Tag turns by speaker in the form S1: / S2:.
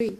S1: three.